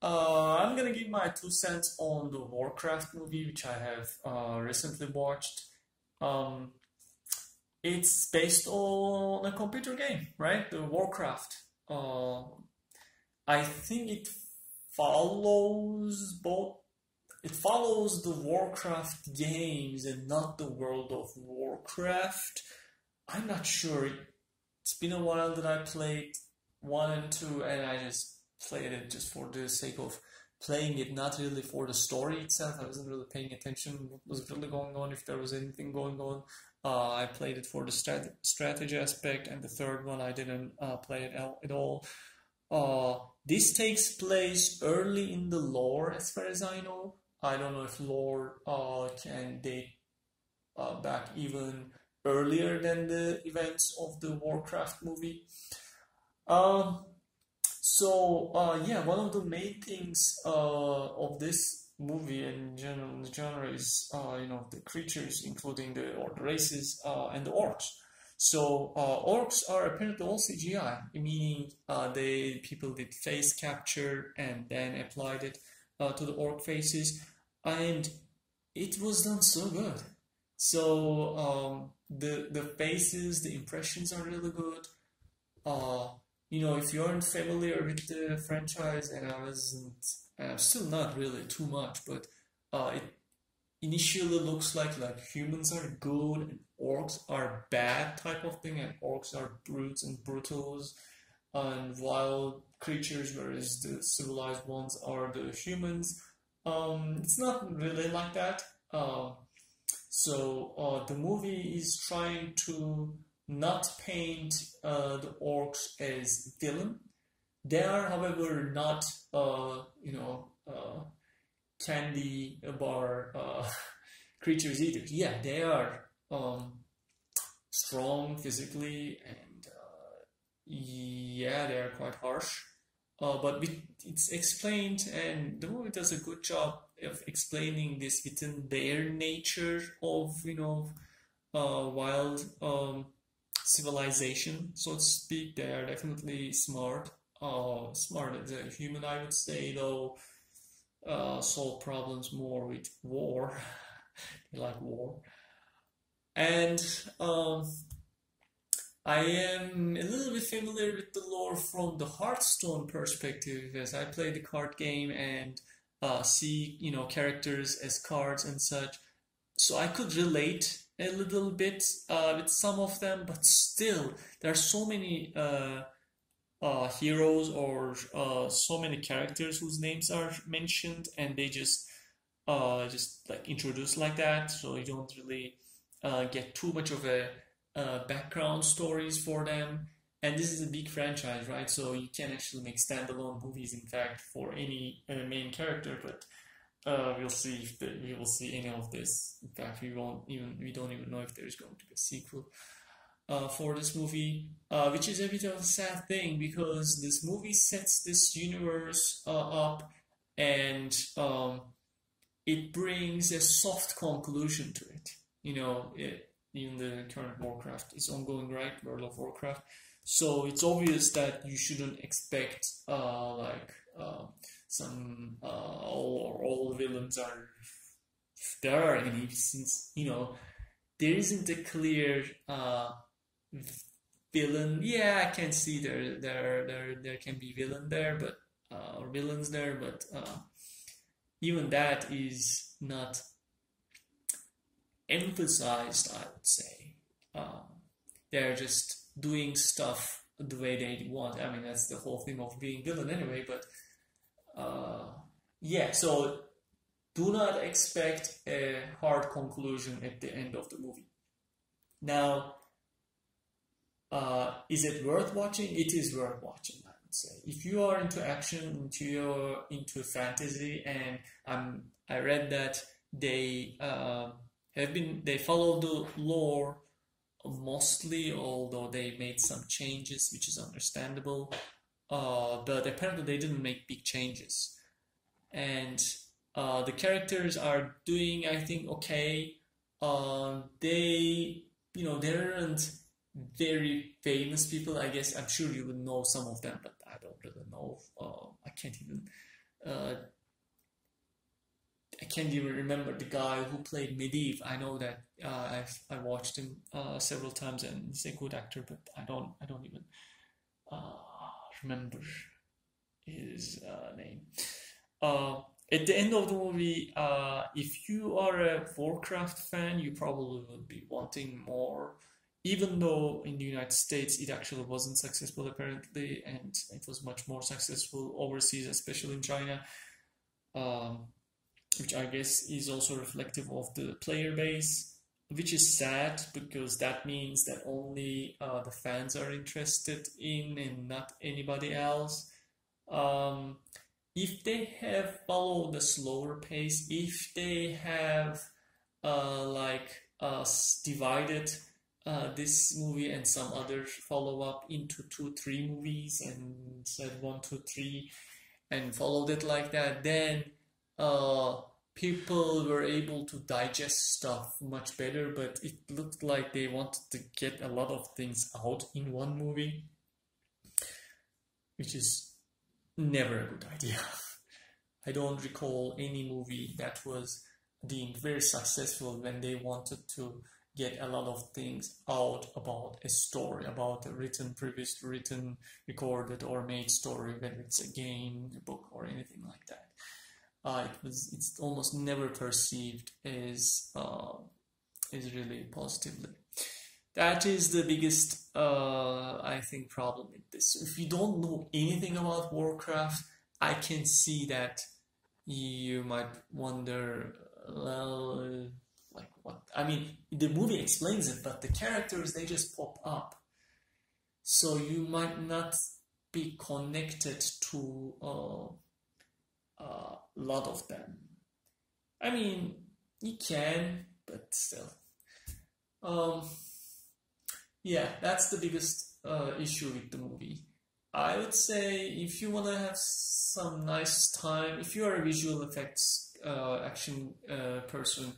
Uh, I'm gonna give my two cents on the Warcraft movie, which I have uh, recently watched. Um, it's based on a computer game, right? The Warcraft. Uh, I think it follows both. It follows the Warcraft games and not the World of Warcraft. I'm not sure. It's been a while that I played one and two, and I just played it just for the sake of playing it, not really for the story itself. I wasn't really paying attention what was really going on, if there was anything going on. Uh, I played it for the strat- strategy aspect, and the third one I didn't uh, play it at all. Uh, this takes place early in the lore, as far as I know. I don't know if lore uh, can date uh, back even earlier than the events of the Warcraft movie. Um, so uh, yeah, one of the main things uh, of this movie and general genre is uh, you know the creatures, including the or the races uh, and the orcs. So uh, orcs are apparently all CGI, meaning uh, they people did face capture and then applied it to the orc faces, and it was done so good. So um, the the faces, the impressions are really good. Uh, you know, if you aren't familiar with the franchise, and I wasn't, I'm still not really too much, but uh, it initially looks like like humans are good and orcs are bad type of thing, and orcs are brutes and brutals and wild creatures, whereas the civilized ones are the humans. Um, it's not really like that. Uh, so uh, the movie is trying to not paint uh, the orcs as villain. They are, however, not uh, you know uh, candy bar uh, creatures either. Yeah, they are um, strong physically, and uh, yeah, they are quite harsh. Uh, but it's explained, and the movie does a good job of explaining this within their nature of you know wild. Um, civilization, so to speak. They are definitely smart, uh, smarter than human, I would say, though uh, solve problems more with war. they like war. And um, I am a little bit familiar with the lore from the Hearthstone perspective, as I play the card game and uh, see, you know, characters as cards and such. So I could relate a little bit uh, with some of them, but still, there are so many uh, uh, heroes or uh, so many characters whose names are mentioned, and they just uh, just like introduced like that, so you don't really uh, get too much of a background stories for them. And this is a big franchise, right? So you can actually make standalone movies, in fact, for any main character, but uh, we'll see if we will see any of this. In fact, we won't even we don't even know if there is going to be a sequel uh, for this movie, uh, which is a bit of a sad thing because this movie sets this universe uh, up and um, it brings a soft conclusion to it. You know, it, even the current Warcraft is ongoing, right? World of Warcraft. So it's obvious that you shouldn't expect uh, like uh, some uh, all all villains are there are any since you know there isn't a clear uh, villain. Yeah, I can see there there there there can be villain there, but uh, or villains there, but uh, even that is not emphasized. I would say uh, they're just doing stuff the way they want. I mean, that's the whole thing of being villain anyway. But uh, yeah, so do not expect a hard conclusion at the end of the movie. Now, uh, is it worth watching? It is worth watching, I would say. If you are into action, into your into fantasy, and um, I read that they uh, have been they follow the lore mostly, although they made some changes, which is understandable. Uh, but apparently they didn't make big changes, and uh, the characters are doing, I think, okay. Uh, they, you know, they aren't very famous people. I guess I'm sure you would know some of them, but I don't really know. Uh, I can't even uh, I can't even remember the guy who played Medivh. I know that uh, I've I watched him uh, several times and he's a good actor, but I don't I don't even uh, remember his uh, name. Uh, at the end of the movie, uh, if you are a Warcraft fan, you probably would be wanting more. Even though in the United States it actually wasn't successful apparently, and it was much more successful overseas, especially in China. Um, which I guess is also reflective of the player base, which is sad because that means that only uh, the fans are interested in and not anybody else. Um, if they have followed the slower pace, if they have uh, like uh, divided uh, this movie and some other follow up into two, three movies and said one, two, three, and followed it like that, then uh, people were able to digest stuff much better, but it looked like they wanted to get a lot of things out in one movie, which is never a good idea. I don't recall any movie that was deemed very successful when they wanted to get a lot of things out about a story, about a written, previously written, recorded, or made story, whether it's a game, a book, or anything like that uh, it was it's almost never perceived as uh, as really positively. That is the biggest uh, I think problem with this. If you don't know anything about Warcraft, I can see that you might wonder, well, like what? I mean, the movie explains it, but the characters they just pop up, so you might not be connected to uh, a lot of them. I mean, you can, but still. Um, yeah, that's the biggest uh, issue with the movie. I would say if you want to have some nice time, if you are a visual effects uh, action uh, person,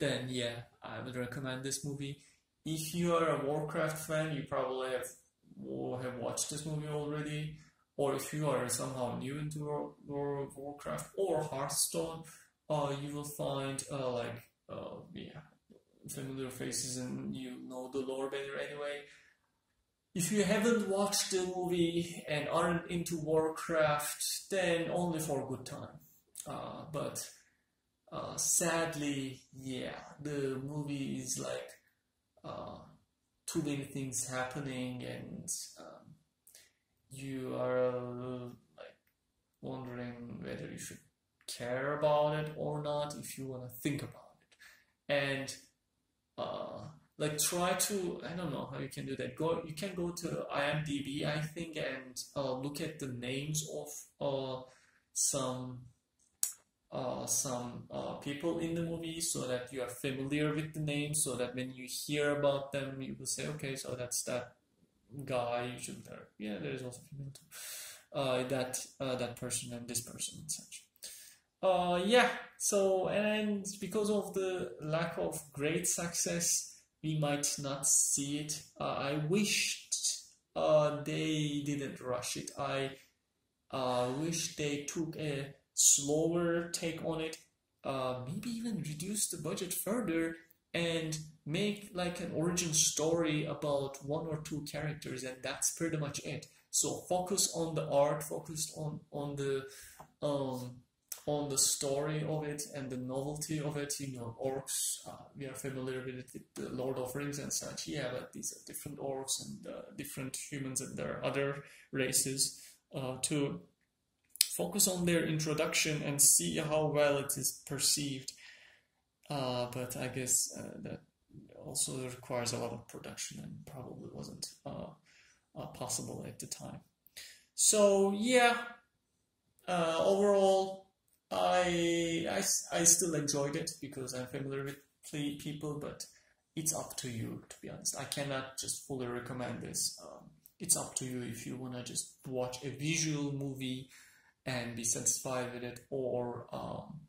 then yeah, I would recommend this movie. If you are a Warcraft fan, you probably have have watched this movie already or if you are somehow new into World of Warcraft or Hearthstone, uh, you will find uh, like uh, yeah familiar faces and you know the lore better anyway. If you haven't watched the movie and aren't into Warcraft, then only for a good time. Uh, but uh, sadly, yeah, the movie is like uh, too many things happening and um, you are like wondering whether you should care about it or not if you want to think about it. And uh, like try to i don't know how you can do that. Go you can go to imdb i think and uh, look at the names of uh, some uh, some uh, people in the movie so that you are familiar with the names so that when you hear about them you will say okay so that's that guy you should there yeah there is also female too. Uh, that uh, that person and this person and such uh, yeah so and because of the lack of great success we might not see it. Uh, I wished uh, they didn't rush it. I uh, wish they took a slower take on it maybe even reduce the budget further and make like an origin story about one or two characters and that's pretty much it. So focus on the art focus on on the um on the story of it and the novelty of it. You know orcs uh, we are familiar with it with the lord of rings and such. Yeah but these are different orcs and uh, different humans and there are other races uh, to focus on their introduction and see how well it is perceived uh, but I guess uh, that also requires a lot of production and probably wasn't uh, uh possible at the time. So yeah, uh, overall, I, I I still enjoyed it because I'm familiar with people, but it's up to you to be honest. I cannot just fully recommend this. Um, it's up to you if you wanna just watch a visual movie and be satisfied with it, or um,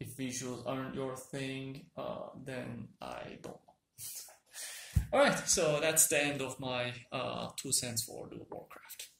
if visuals aren't your thing, uh, then I don't know. Alright, so that's the end of my uh, two cents for the Warcraft.